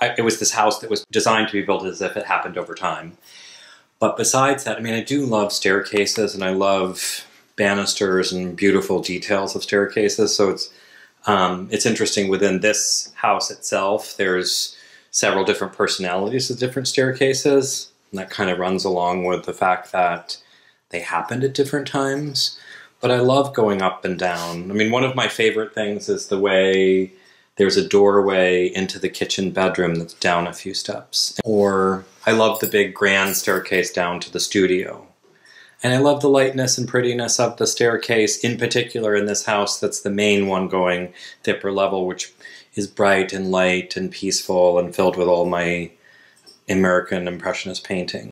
I, it was this house that was designed to be built as if it happened over time. But besides that, I mean, I do love staircases and I love banisters and beautiful details of staircases. So it's um, it's interesting within this house itself. There's several different personalities of different staircases. And that kind of runs along with the fact that they happened at different times. But I love going up and down. I mean, one of my favorite things is the way there's a doorway into the kitchen bedroom that's down a few steps. Or I love the big grand staircase down to the studio. And I love the lightness and prettiness of the staircase, in particular in this house that's the main one going the upper level, which is bright and light and peaceful and filled with all my American Impressionist painting.